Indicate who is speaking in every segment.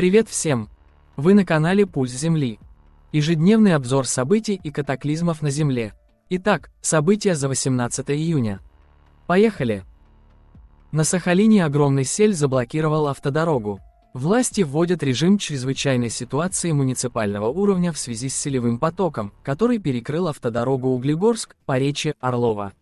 Speaker 1: Привет всем! Вы на канале Пульс Земли. Ежедневный обзор событий и катаклизмов на Земле. Итак, события за 18 июня. Поехали! На Сахалине огромный сель заблокировал автодорогу. Власти вводят режим чрезвычайной ситуации муниципального уровня в связи с селевым потоком, который перекрыл автодорогу Углегорск, Поречье, Орлова.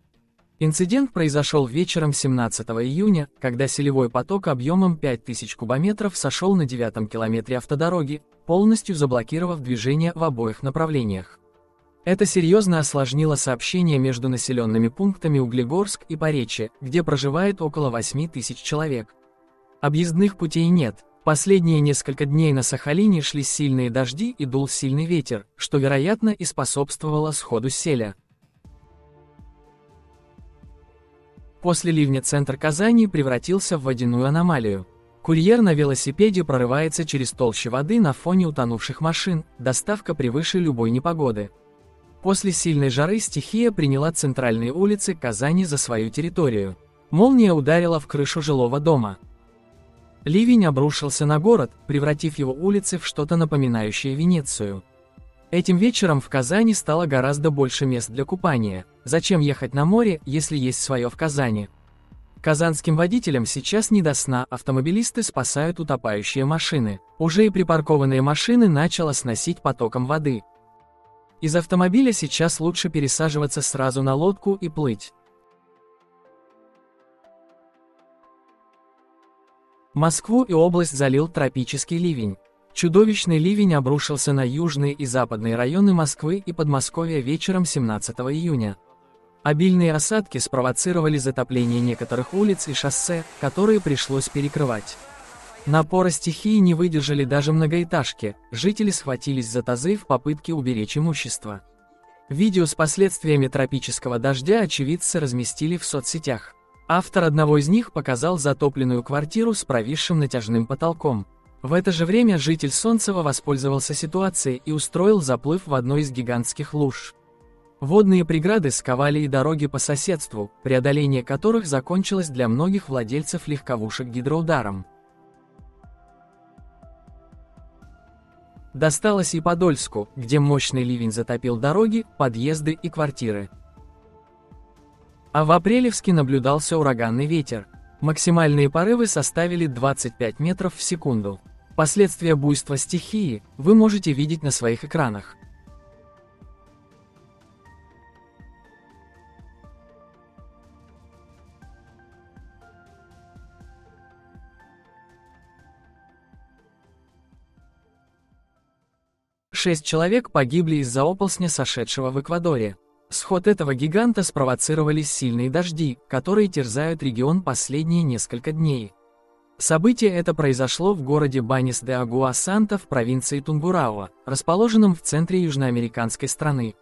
Speaker 1: Инцидент произошел вечером 17 июня, когда селевой поток объемом 5000 кубометров сошел на девятом километре автодороги, полностью заблокировав движение в обоих направлениях. Это серьезно осложнило сообщение между населенными пунктами Углегорск и Поречье, где проживает около 8 тысяч человек. Объездных путей нет. Последние несколько дней на Сахалине шли сильные дожди и дул сильный ветер, что, вероятно, и способствовало сходу селя. После ливня центр Казани превратился в водяную аномалию. Курьер на велосипеде прорывается через толщу воды на фоне утонувших машин, доставка превыше любой непогоды. После сильной жары стихия приняла центральные улицы Казани за свою территорию. Молния ударила в крышу жилого дома. Ливень обрушился на город, превратив его улицы в что-то напоминающее Венецию. Этим вечером в Казани стало гораздо больше мест для купания. Зачем ехать на море, если есть свое в Казани? Казанским водителям сейчас не до сна, автомобилисты спасают утопающие машины. Уже и припаркованные машины начало сносить потоком воды. Из автомобиля сейчас лучше пересаживаться сразу на лодку и плыть. Москву и область залил тропический ливень. Чудовищный ливень обрушился на южные и западные районы Москвы и Подмосковья вечером 17 июня. Обильные осадки спровоцировали затопление некоторых улиц и шоссе, которые пришлось перекрывать. Напора стихии не выдержали даже многоэтажки, жители схватились за тазы в попытке уберечь имущество. Видео с последствиями тропического дождя очевидцы разместили в соцсетях. Автор одного из них показал затопленную квартиру с провисшим натяжным потолком. В это же время житель Солнцева воспользовался ситуацией и устроил заплыв в одной из гигантских луж. Водные преграды сковали и дороги по соседству, преодоление которых закончилось для многих владельцев легковушек гидроударом. Досталось и Подольску, где мощный ливень затопил дороги, подъезды и квартиры. А в Апрелевске наблюдался ураганный ветер. Максимальные порывы составили 25 метров в секунду. Последствия буйства стихии вы можете видеть на своих экранах. Шесть человек погибли из-за оползня, сошедшего в Эквадоре. Сход этого гиганта спровоцировали сильные дожди, которые терзают регион последние несколько дней. Событие это произошло в городе Банис де Агуа-Санта в провинции Тунгурауа, расположенном в центре южноамериканской страны.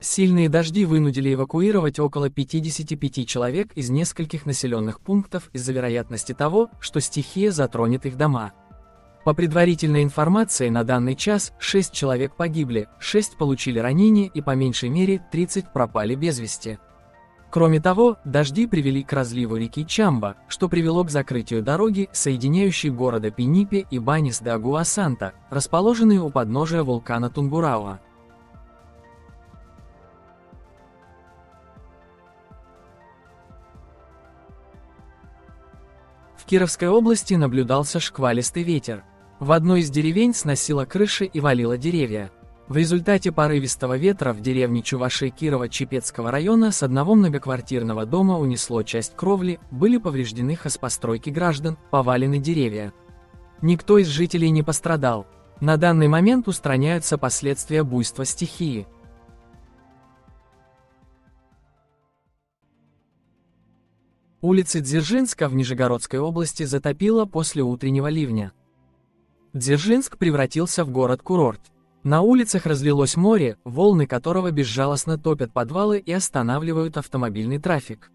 Speaker 1: Сильные дожди вынудили эвакуировать около 55 человек из нескольких населенных пунктов из-за вероятности того, что стихия затронет их дома. По предварительной информации на данный час 6 человек погибли, 6 получили ранения и по меньшей мере 30 пропали без вести. Кроме того, дожди привели к разливу реки Чамба, что привело к закрытию дороги, соединяющей города Пенипе и Банис де Агуасанта, расположенные у подножия вулкана Тунгурауа. В Кировской области наблюдался шквалистый ветер. В одной из деревень сносило крыши и валило деревья. В результате порывистого ветра в деревне Чуваши Кирова-Чепецкого района с одного многоквартирного дома унесло часть кровли, были повреждены хозпостройки граждан, повалены деревья. Никто из жителей не пострадал. На данный момент устраняются последствия буйства стихии. Улицы Дзержинска в Нижегородской области затопило после утреннего ливня. Дзержинск превратился в город-курорт. На улицах разлилось море, волны которого безжалостно топят подвалы и останавливают автомобильный трафик.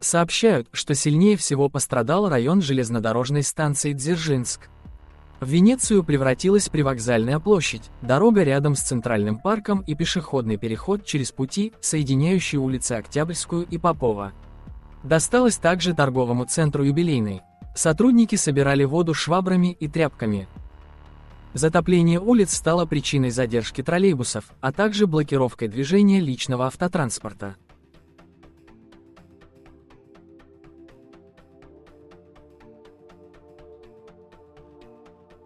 Speaker 1: Сообщают, что сильнее всего пострадал район железнодорожной станции Дзержинск. В Венецию превратилась привокзальная площадь, дорога рядом с Центральным парком и пешеходный переход через пути, соединяющие улицы Октябрьскую и Попова. Досталось также торговому центру юбилейной. Сотрудники собирали воду швабрами и тряпками. Затопление улиц стало причиной задержки троллейбусов, а также блокировкой движения личного автотранспорта.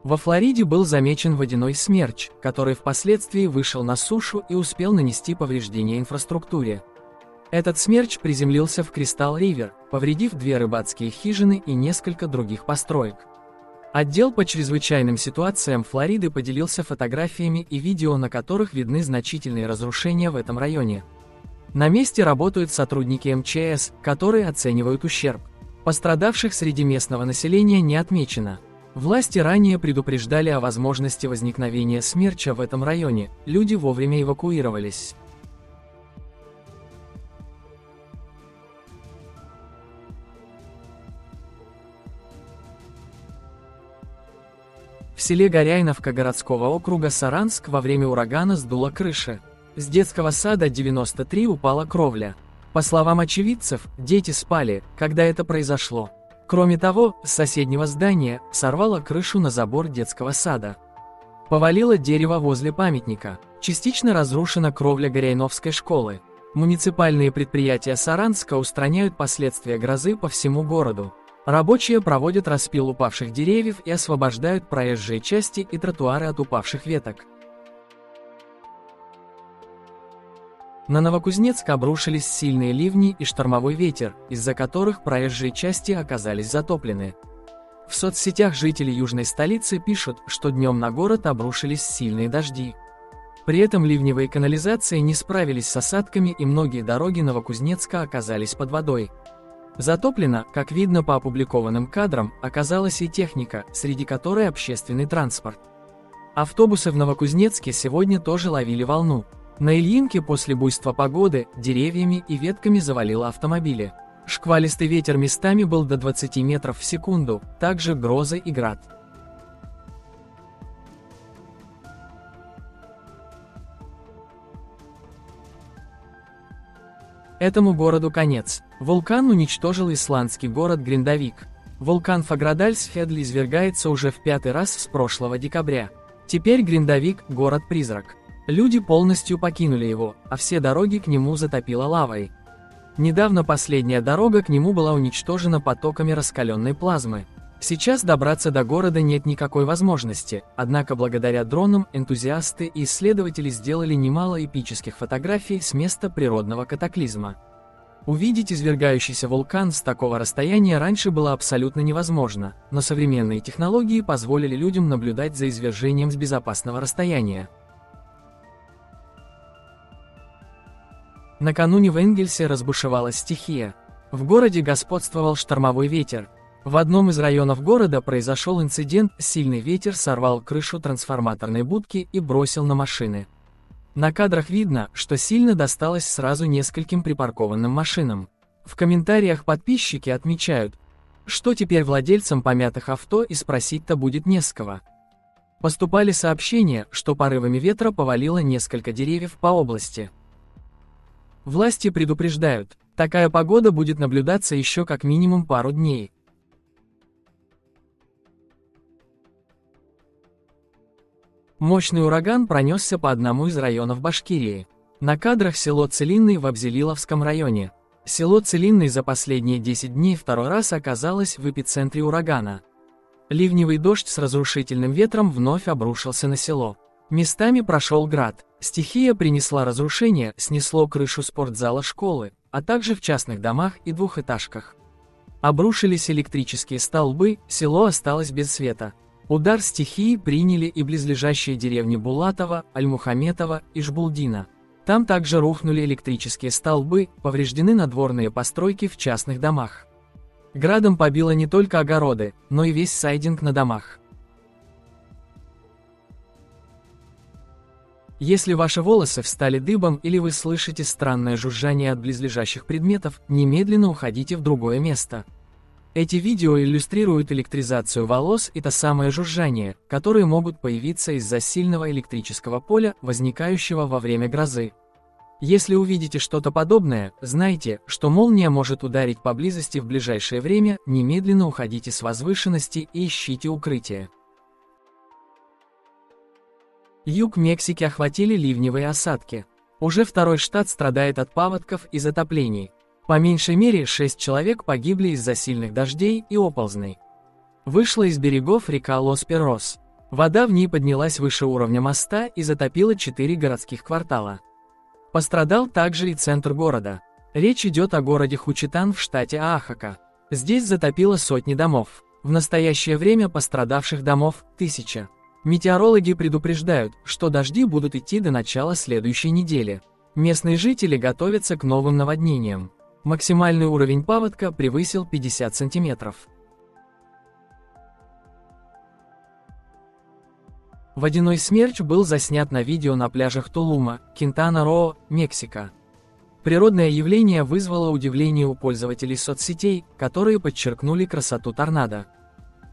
Speaker 1: Во Флориде был замечен водяной смерч, который впоследствии вышел на сушу и успел нанести повреждения инфраструктуре. Этот смерч приземлился в Кристалл-Ривер, повредив две рыбацкие хижины и несколько других построек. Отдел по чрезвычайным ситуациям Флориды поделился фотографиями и видео, на которых видны значительные разрушения в этом районе. На месте работают сотрудники МЧС, которые оценивают ущерб. Пострадавших среди местного населения не отмечено. Власти ранее предупреждали о возможности возникновения смерча в этом районе, люди вовремя эвакуировались. В селе Горяйновка городского округа Саранск во время урагана сдула крыша. С детского сада 93 упала кровля. По словам очевидцев, дети спали, когда это произошло. Кроме того, с соседнего здания сорвало крышу на забор детского сада. Повалило дерево возле памятника. Частично разрушена кровля Горяйновской школы. Муниципальные предприятия Саранска устраняют последствия грозы по всему городу. Рабочие проводят распил упавших деревьев и освобождают проезжие части и тротуары от упавших веток. На Новокузнецк обрушились сильные ливни и штормовой ветер, из-за которых проезжие части оказались затоплены. В соцсетях жители южной столицы пишут, что днем на город обрушились сильные дожди. При этом ливневые канализации не справились с осадками и многие дороги Новокузнецка оказались под водой. Затоплена, как видно по опубликованным кадрам, оказалась и техника, среди которой общественный транспорт. Автобусы в Новокузнецке сегодня тоже ловили волну. На Ильинке после буйства погоды деревьями и ветками завалило автомобили. Шквалистый ветер местами был до 20 метров в секунду, также грозы и град. Этому городу конец. Вулкан уничтожил исландский город Гриндавик. Вулкан Фаградальсфедли извергается уже в пятый раз с прошлого декабря. Теперь Гриндавик – город-призрак. Люди полностью покинули его, а все дороги к нему затопило лавой. Недавно последняя дорога к нему была уничтожена потоками раскаленной плазмы. Сейчас добраться до города нет никакой возможности, однако благодаря дронам энтузиасты и исследователи сделали немало эпических фотографий с места природного катаклизма. Увидеть извергающийся вулкан с такого расстояния раньше было абсолютно невозможно, но современные технологии позволили людям наблюдать за извержением с безопасного расстояния. Накануне в Энгельсе разбушевалась стихия. В городе господствовал штормовой ветер. В одном из районов города произошел инцидент, сильный ветер сорвал крышу трансформаторной будки и бросил на машины. На кадрах видно, что сильно досталось сразу нескольким припаркованным машинам. В комментариях подписчики отмечают, что теперь владельцам помятых авто и спросить-то будет не с кого. Поступали сообщения, что порывами ветра повалило несколько деревьев по области. Власти предупреждают, такая погода будет наблюдаться еще как минимум пару дней. Мощный ураган пронесся по одному из районов Башкирии. На кадрах село Целинный в Абзелиловском районе. Село Целинный за последние 10 дней второй раз оказалось в эпицентре урагана. Ливневый дождь с разрушительным ветром вновь обрушился на село. Местами прошел град. Стихия принесла разрушение, снесло крышу спортзала школы, а также в частных домах и двухэтажках. Обрушились электрические столбы, село осталось без света. Удар стихии приняли и близлежащие деревни Булатова, Альмухаметова и Жбулдина. Там также рухнули электрические столбы, повреждены надворные постройки в частных домах. Градом побило не только огороды, но и весь сайдинг на домах. Если ваши волосы встали дыбом или вы слышите странное жужжание от близлежащих предметов, немедленно уходите в другое место. Эти видео иллюстрируют электризацию волос и то самое жужжание, которые могут появиться из-за сильного электрического поля, возникающего во время грозы. Если увидите что-то подобное, знайте, что молния может ударить поблизости в ближайшее время, немедленно уходите с возвышенности и ищите укрытие. Юг Мексики охватили ливневые осадки. Уже второй штат страдает от паводков и затоплений. По меньшей мере 6 человек погибли из-за сильных дождей и оползней. Вышла из берегов река Лос-Перос. Вода в ней поднялась выше уровня моста и затопила четыре городских квартала. Пострадал также и центр города. Речь идет о городе Хучитан в штате Аахака. Здесь затопило сотни домов. В настоящее время пострадавших домов – тысяча. Метеорологи предупреждают, что дожди будут идти до начала следующей недели. Местные жители готовятся к новым наводнениям. Максимальный уровень паводка превысил 50 сантиметров. Водяной смерч был заснят на видео на пляжах Тулума, Кентана-Роо, Мексика. Природное явление вызвало удивление у пользователей соцсетей, которые подчеркнули красоту торнадо.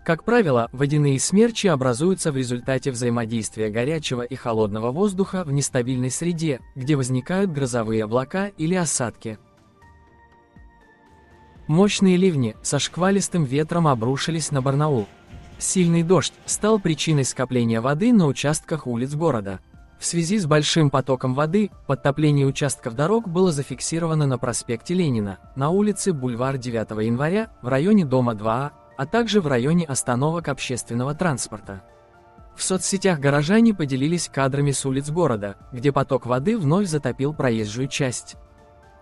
Speaker 1: Как правило, водяные смерчи образуются в результате взаимодействия горячего и холодного воздуха в нестабильной среде, где возникают грозовые облака или осадки. Мощные ливни со шквалистым ветром обрушились на Барнаул. Сильный дождь стал причиной скопления воды на участках улиц города. В связи с большим потоком воды, подтопление участков дорог было зафиксировано на проспекте Ленина, на улице Бульвар 9 января, в районе дома 2А, а также в районе остановок общественного транспорта. В соцсетях горожане поделились кадрами с улиц города, где поток воды вновь затопил проезжую часть.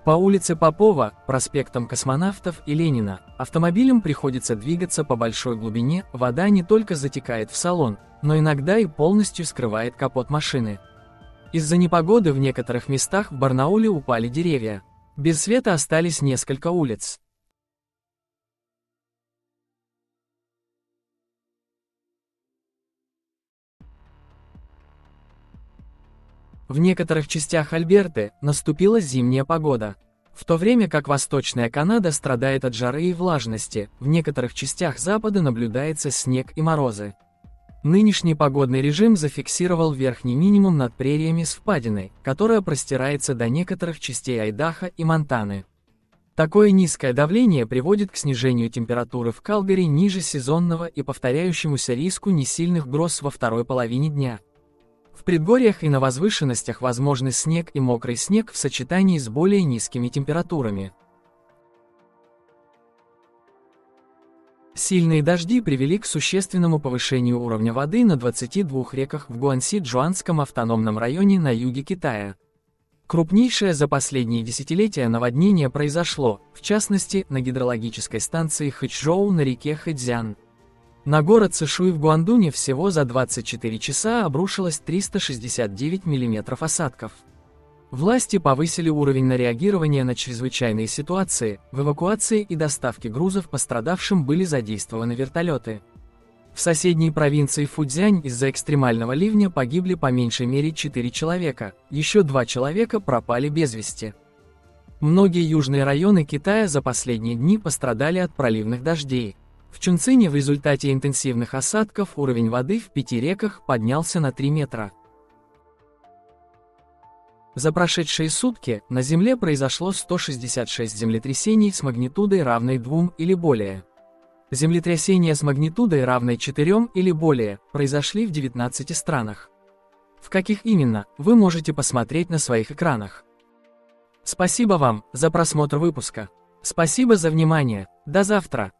Speaker 1: По улице Попова, проспектам Космонавтов и Ленина, автомобилям приходится двигаться по большой глубине, вода не только затекает в салон, но иногда и полностью скрывает капот машины. Из-за непогоды в некоторых местах в Барнауле упали деревья. Без света остались несколько улиц. В некоторых частях Альберты наступила зимняя погода. В то время как Восточная Канада страдает от жары и влажности, в некоторых частях Запада наблюдается снег и морозы. Нынешний погодный режим зафиксировал верхний минимум над прериями с впадиной, которая простирается до некоторых частей Айдаха и Монтаны. Такое низкое давление приводит к снижению температуры в Калгари ниже сезонного и повторяющемуся риску несильных гроз во второй половине дня. Предгорьях и на возвышенностях возможны снег и мокрый снег в сочетании с более низкими температурами. Сильные дожди привели к существенному повышению уровня воды на 22 реках в Гуанси-Джуанском автономном районе на юге Китая. Крупнейшее за последние десятилетия наводнение произошло, в частности, на гидрологической станции Хэчжоу на реке Хэцзян. На город Цишуй в Гуандуне всего за 24 часа обрушилось 369 мм осадков. Власти повысили уровень на реагирование на чрезвычайные ситуации, в эвакуации и доставке грузов пострадавшим были задействованы вертолеты. В соседней провинции Фудзянь из-за экстремального ливня погибли по меньшей мере 4 человека, еще два человека пропали без вести. Многие южные районы Китая за последние дни пострадали от проливных дождей. В Чунцине в результате интенсивных осадков уровень воды в пяти реках поднялся на 3 метра. За прошедшие сутки на Земле произошло 166 землетрясений с магнитудой равной 2 или более. Землетрясения с магнитудой равной 4 или более произошли в 19 странах. В каких именно, вы можете посмотреть на своих экранах. Спасибо вам за просмотр выпуска. Спасибо за внимание. До завтра.